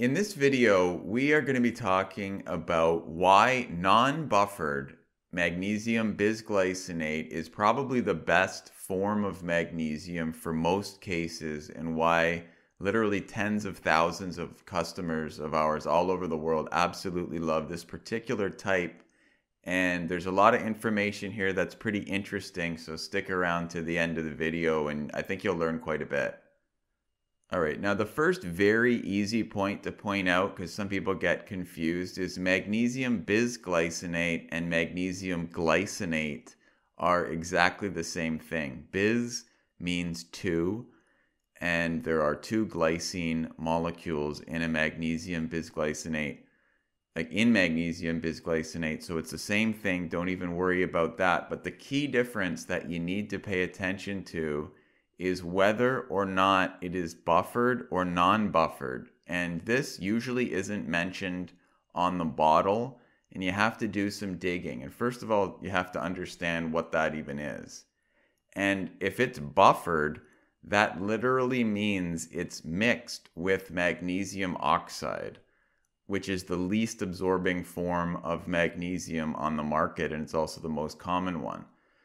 In this video, we are going to be talking about why non-buffered magnesium bisglycinate is probably the best form of magnesium for most cases and why literally tens of thousands of customers of ours all over the world absolutely love this particular type. And there's a lot of information here that's pretty interesting, so stick around to the end of the video and I think you'll learn quite a bit. All right, now the first very easy point to point out, because some people get confused, is magnesium bisglycinate and magnesium glycinate are exactly the same thing. Bis means two, and there are two glycine molecules in a magnesium bisglycinate, like in magnesium bisglycinate. So it's the same thing. Don't even worry about that. But the key difference that you need to pay attention to is whether or not it is buffered or non buffered. And this usually isn't mentioned on the bottle, and you have to do some digging. And first of all, you have to understand what that even is. And if it's buffered, that literally means it's mixed with magnesium oxide, which is the least absorbing form of magnesium on the market, and it's also the most common one.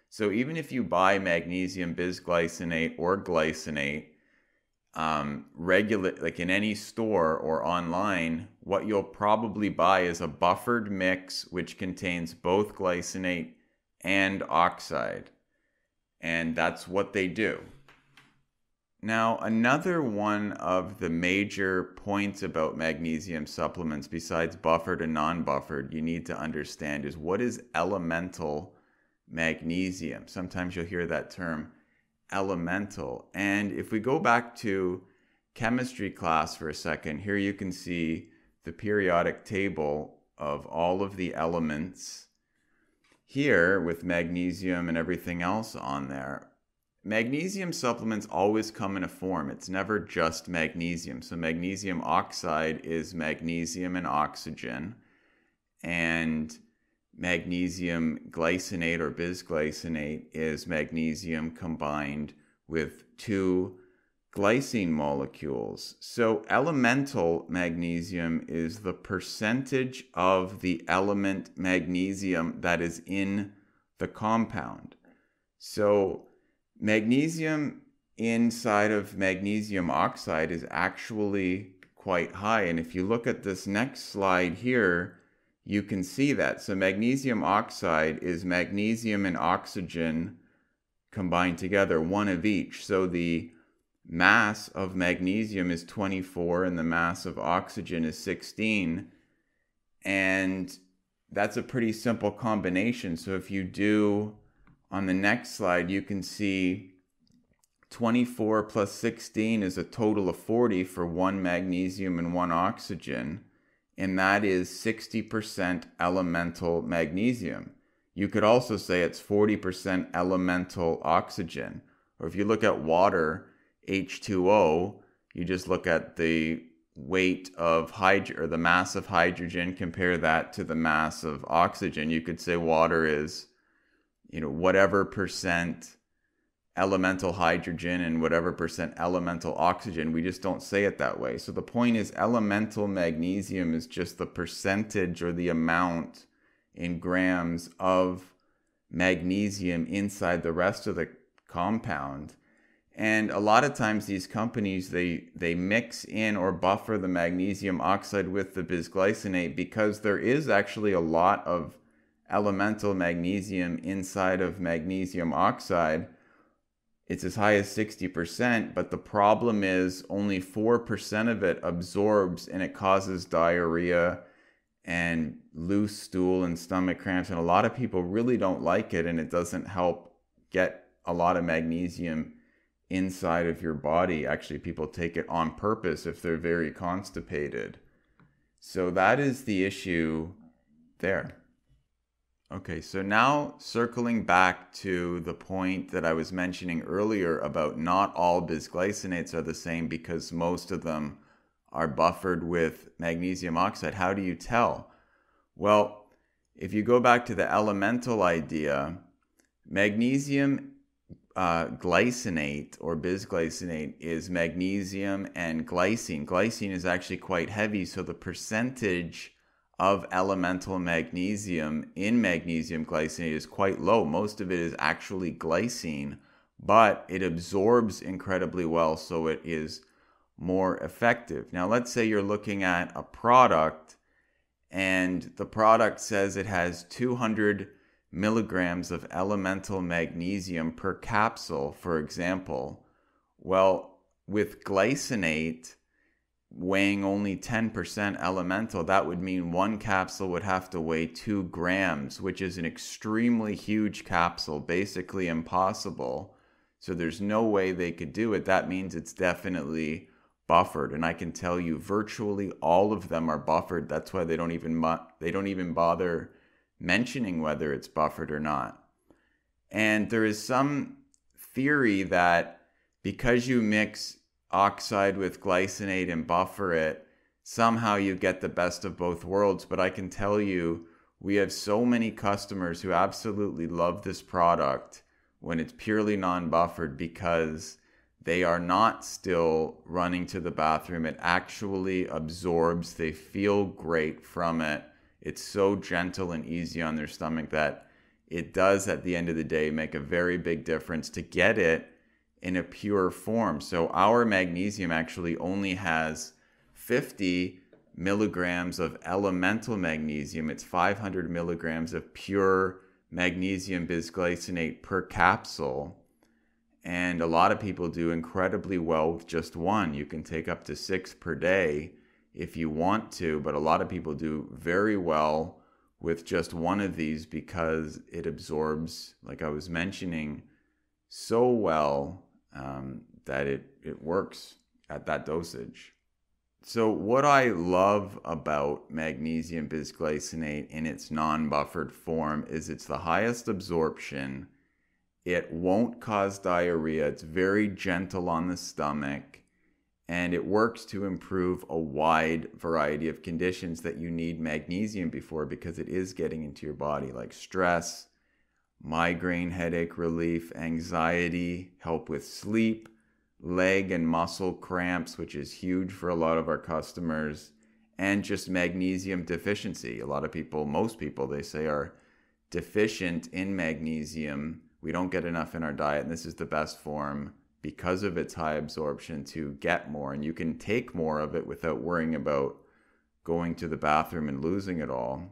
So even if you buy magnesium bisglycinate or glycinate, um, regular like in any store or online, what you'll probably buy is a buffered mix which contains both glycinate and oxide, and that's what they do. Now, another one of the major points about magnesium supplements, besides buffered and non buffered, you need to understand is what is elemental magnesium. Sometimes you'll hear that term elemental. And if we go back to chemistry class for a second, here you can see the periodic table of all of the elements here with magnesium and everything else on there. Magnesium supplements always come in a form. It's never just magnesium. So magnesium oxide is magnesium and oxygen. And magnesium glycinate or bisglycinate is magnesium combined with two glycine molecules. So elemental magnesium is the percentage of the element magnesium that is in the compound. So magnesium inside of magnesium oxide is actually quite high. And if you look at this next slide here, you can see that. So magnesium oxide is magnesium and oxygen combined together, one of each. So the mass of magnesium is 24 and the mass of oxygen is 16. And that's a pretty simple combination. So if you do on the next slide, you can see 24 plus 16 is a total of 40 for one magnesium and one oxygen and that is 60% elemental magnesium. You could also say it's 40% elemental oxygen. Or if you look at water, H2O, you just look at the weight of hydrogen or the mass of hydrogen, compare that to the mass of oxygen. You could say water is, you know, whatever percent elemental hydrogen and whatever percent elemental oxygen. We just don't say it that way. So the point is, elemental magnesium is just the percentage or the amount in grams of magnesium inside the rest of the compound. And a lot of times these companies they they mix in or buffer the magnesium oxide with the bisglycinate because there is actually a lot of elemental magnesium inside of magnesium oxide it's as high as 60%, but the problem is only 4% of it absorbs and it causes diarrhea and loose stool and stomach cramps. And a lot of people really don't like it and it doesn't help get a lot of magnesium inside of your body. Actually, people take it on purpose if they're very constipated. So that is the issue there. Okay, so now circling back to the point that I was mentioning earlier about not all bisglycinates are the same because most of them are buffered with magnesium oxide. How do you tell? Well, if you go back to the elemental idea, magnesium uh, glycinate or bisglycinate is magnesium and glycine. Glycine is actually quite heavy, so the percentage of elemental magnesium in magnesium glycinate is quite low. Most of it is actually glycine, but it absorbs incredibly well, so it is more effective. Now, let's say you're looking at a product and the product says it has 200 milligrams of elemental magnesium per capsule, for example. Well, with glycinate weighing only 10% elemental, that would mean one capsule would have to weigh two grams, which is an extremely huge capsule, basically impossible. So there's no way they could do it. That means it's definitely buffered and i can tell you virtually all of them are buffered that's why they don't even they don't even bother mentioning whether it's buffered or not and there is some theory that because you mix oxide with glycinate and buffer it somehow you get the best of both worlds but i can tell you we have so many customers who absolutely love this product when it's purely non-buffered because they are not still running to the bathroom. It actually absorbs. They feel great from it. It's so gentle and easy on their stomach that it does, at the end of the day, make a very big difference to get it in a pure form. So, our magnesium actually only has 50 milligrams of elemental magnesium, it's 500 milligrams of pure magnesium bisglycinate per capsule and a lot of people do incredibly well with just one. You can take up to six per day if you want to, but a lot of people do very well with just one of these because it absorbs, like I was mentioning, so well um, that it, it works at that dosage. So, what I love about magnesium bisglycinate in its non buffered form is it's the highest absorption it won't cause diarrhea. It's very gentle on the stomach and it works to improve a wide variety of conditions that you need magnesium before because it is getting into your body like stress, migraine, headache relief, anxiety, help with sleep, leg and muscle cramps, which is huge for a lot of our customers, and just magnesium deficiency. A lot of people, most people, they say are deficient in magnesium we don't get enough in our diet, and this is the best form because of its high absorption to get more. And you can take more of it without worrying about going to the bathroom and losing it all.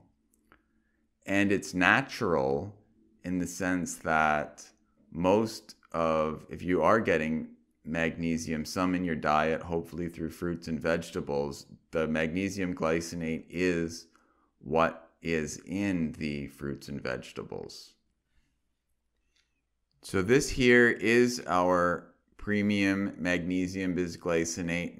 And it's natural in the sense that most of, if you are getting magnesium, some in your diet, hopefully through fruits and vegetables, the magnesium glycinate is what is in the fruits and vegetables. So this here is our premium magnesium bisglycinate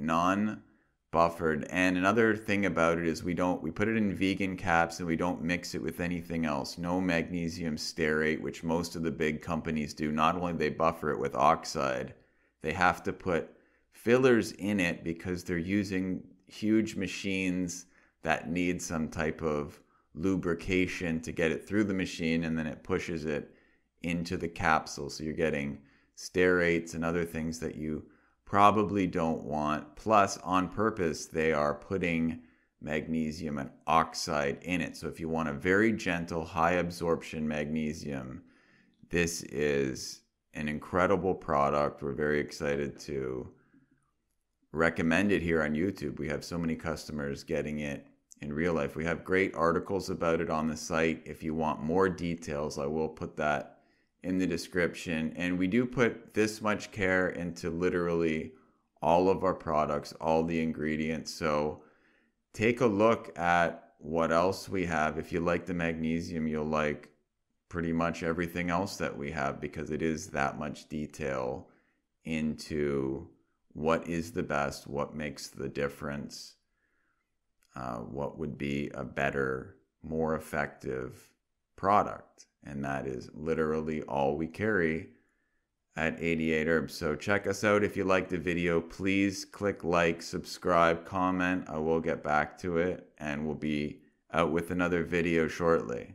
non-buffered. And another thing about it is we don't we put it in vegan caps and we don't mix it with anything else. No magnesium stearate, which most of the big companies do. Not only they buffer it with oxide, they have to put fillers in it because they're using huge machines that need some type of lubrication to get it through the machine and then it pushes it into the capsule. So you're getting stearates and other things that you probably don't want. Plus, on purpose, they are putting magnesium and oxide in it. So if you want a very gentle, high absorption magnesium, this is an incredible product. We're very excited to recommend it here on YouTube. We have so many customers getting it in real life. We have great articles about it on the site. If you want more details, I will put that in the description. And we do put this much care into literally all of our products, all the ingredients. So take a look at what else we have. If you like the magnesium, you'll like pretty much everything else that we have because it is that much detail into what is the best, what makes the difference, uh, what would be a better, more effective product and that is literally all we carry at 88 Herbs. So check us out if you like the video. Please click like, subscribe, comment. I will get back to it and we'll be out with another video shortly.